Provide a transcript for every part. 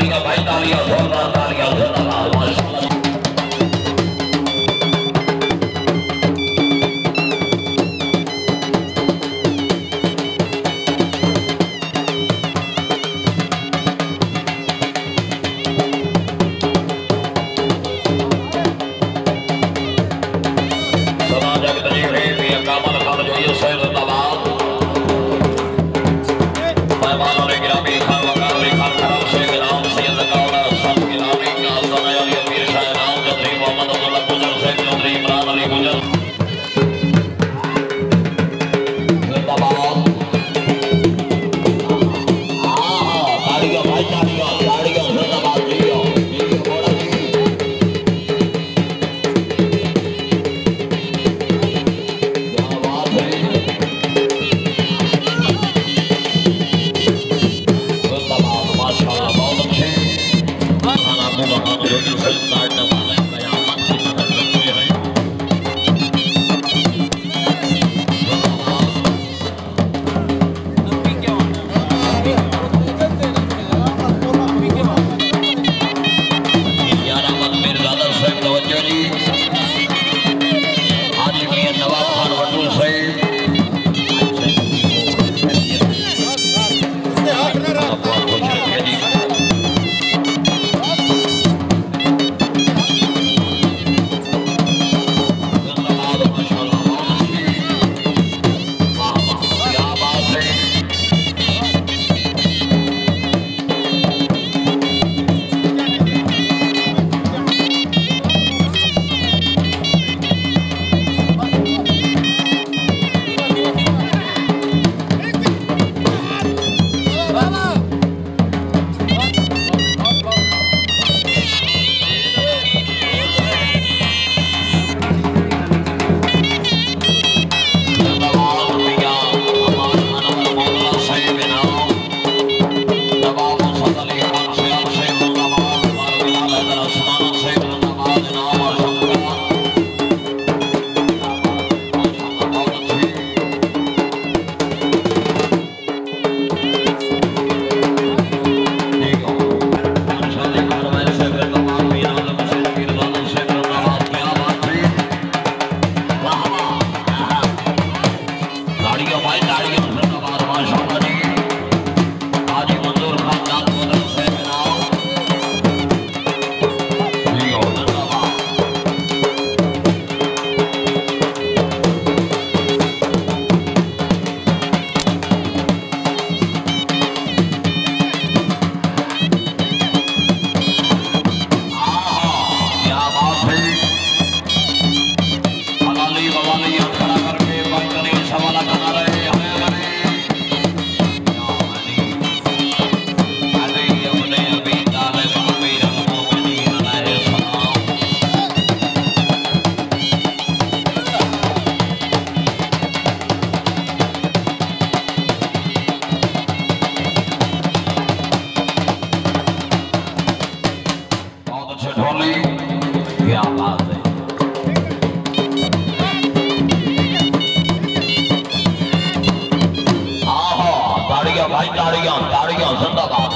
तालियाँ भाई तालियाँ जोरदार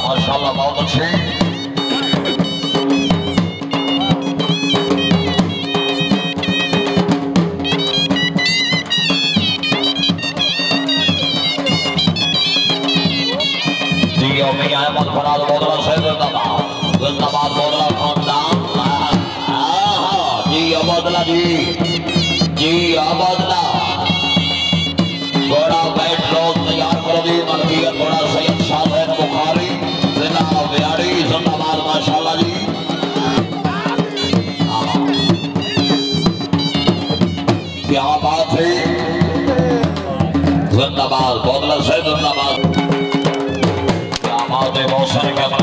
মাশাআল্লাহ বহুত अच्छे जी और मैं अहमद फराज बोदला से जिंदाबाद जिंदाबाद बोदला खानदान जी बोदला जी নামাজ বদলা সৈদুল নামাজ। নামাজে মৌসুমি কথা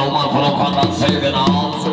I don't mind for no contract saving arms.